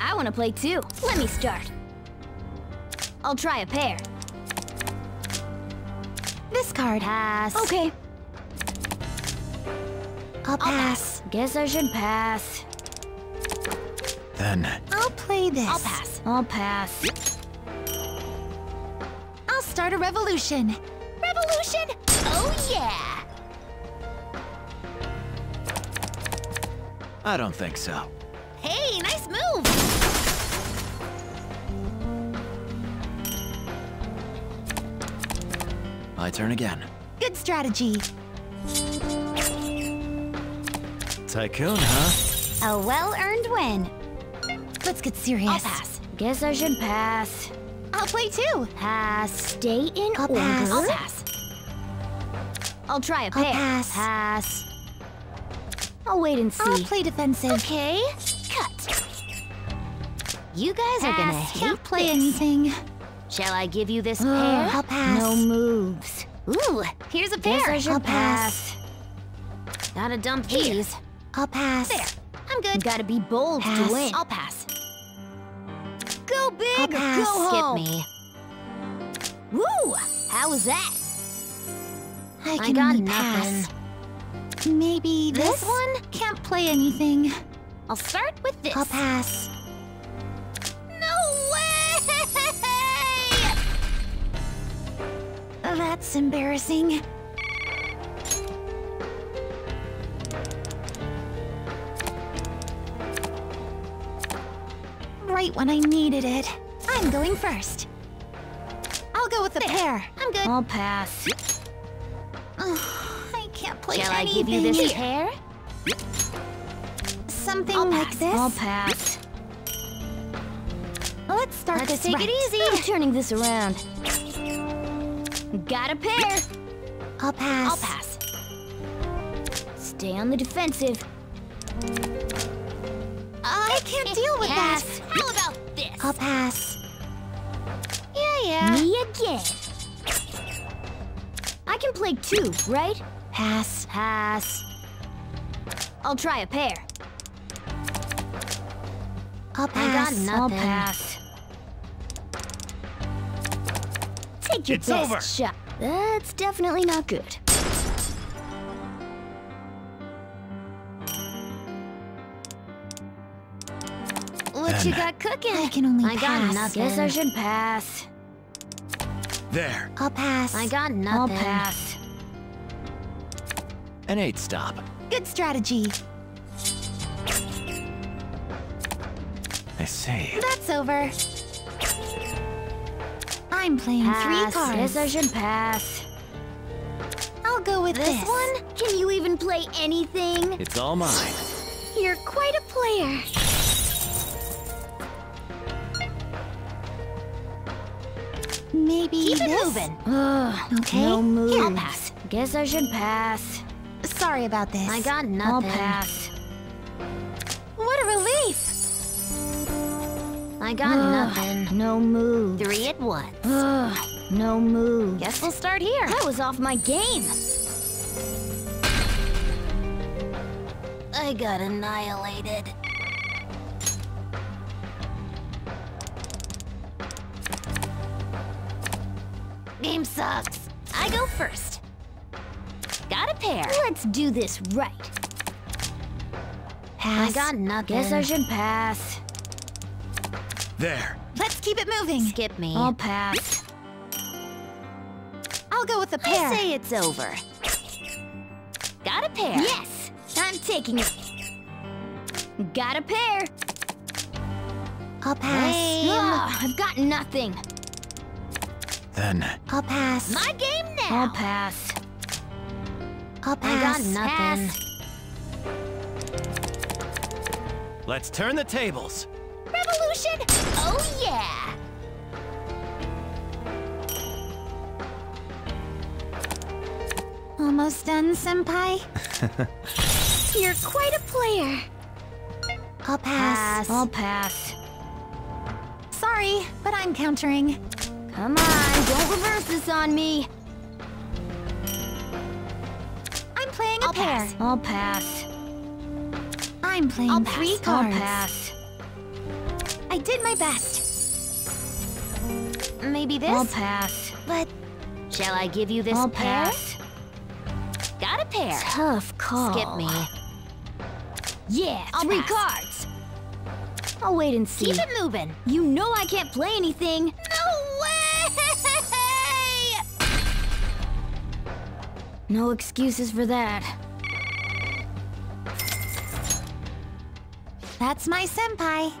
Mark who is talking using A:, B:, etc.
A: I want to play too. Let me start. I'll try a pair.
B: This card.
A: has...
B: Okay. I'll
A: I'll
B: pass.
A: pass. Guess I should pass.
C: Then,
B: I'll play this.
A: I'll pass. I'll pass.
B: I'll start a revolution.
A: Revolution! Oh yeah!
C: I don't think so.
A: Hey, nice
C: My turn again.
B: Good strategy.
C: Tycoon, huh?
A: A well-earned win.
B: Let's get serious.
A: I'll pass. Guess I should pass.
B: I'll play too.
A: Pass. Stay in
B: I'll
A: order.
B: pass.
A: I'll pass. I'll try a
B: I'll pass.
A: Pass. I'll wait and see.
B: I'll play defensive.
A: Okay. Cut. You guys are gonna
B: Pass.
A: hate
B: Can't play
A: this.
B: anything.
A: Shall I give you this
B: Ugh,
A: pair?
B: I'll pass.
A: No moves. Ooh, here's a pair.
B: Guess I
A: I'll
B: pass.
A: pass. Gotta dump these.
B: I'll pass.
A: There. I'm good. Gotta be bold
B: Pass.
A: to win. I'll pass. Go big
B: I'll pass.
A: go
B: Skip
A: home. me. Woo! How was that?
B: I
A: I got nothing.
B: pass. Maybe this?
A: This one?
B: Can't play anything.
A: I'll start with this.
B: I'll pass. That's embarrassing. Right when I needed it. I'm going first. I'll go with the pair.
A: I'm good. I'll pass.
B: Ugh, I can't play
A: Shall I give you this pair?
B: Something
A: I'll
B: like
A: pass.
B: this.
A: I'll pass.
B: Let's start
A: Let's
B: this
A: take
B: right.
A: it easy. I'm turning this around. Got a pair.
B: I'll pass.
A: I'll pass. Stay on the defensive.
B: I can't deal with
A: pass.
B: that.
A: How about this?
B: I'll pass.
A: Yeah, yeah. Me again. I can play two, right?
B: Pass.
A: Pass. I'll try a pair.
B: I'll pass.
A: I got nothing. I'll pass. Take your
C: It's
A: best
C: over.
A: shot. That's definitely not good. What you got cooking?
B: I can only
A: I got
B: pass.
A: nothing. Guess I should pass.
C: There.
B: I'll pass.
A: I got nothing. I'll pass.
C: An eight stop.
B: Good strategy.
C: I see.
B: That's over. I'm playing
A: Pass.
B: three cards.
A: Guess I should pass.
B: I'll go with
A: This,
B: this.
A: one? Can you even play anything?
C: It's all mine.
A: You're quite a player.
B: Maybe
A: Keep it
B: this?
A: moving. Ugh,
B: Okay,
A: No moves.
B: here.
A: I'll pass. Guess I should pass.
B: Sorry about this.
A: I got nothing. I'll pass. I got nothing. No move. Three at once. Ugh, no move. Guess we'll start here. I was off my game. I got annihilated. Game sucks. I go first. Got a pair. Let's do this right.
B: Pass.
A: I got nothing. Guess I should pass.
C: There.
B: Let's keep it moving.
A: Skip me. I'll pass.
B: I'll go with the pair.
A: I say it's over. Got a pair. Yes, I'm taking it. Got a pair.
B: I'll pass.
A: Ugh, uh, I've got nothing.
C: Then,
B: I'll pass.
A: My game now. I'll pass.
B: I'll pass.
A: I got
B: pass.
A: nothing.
C: let's turn the tables.
A: Revolution! Oh yeah!
B: Almost done, Senpai.
A: You're quite a player.
B: I'll pass.
A: I'll pass.
B: Sorry, but I'm countering.
A: Come on, don't reverse this on me.
B: I'm playing a
A: I'll
B: pair.
A: pass. I'll pass.
B: I'm playing
A: I'll
B: three
A: pass.
B: cards.
A: I'll pass. I did my best.
D: Maybe this?
A: I'll pass.
D: But shall I give you this
A: I'll
D: pair?
A: pass.
D: Got a pair.
A: Tough call.
D: Skip me.
A: Yeah,
D: I'll
A: three
D: pass.
A: cards. I'll wait and see.
D: Keep it moving.
A: You know I can't play anything.
D: No way!
A: No excuses for that. That's my senpai.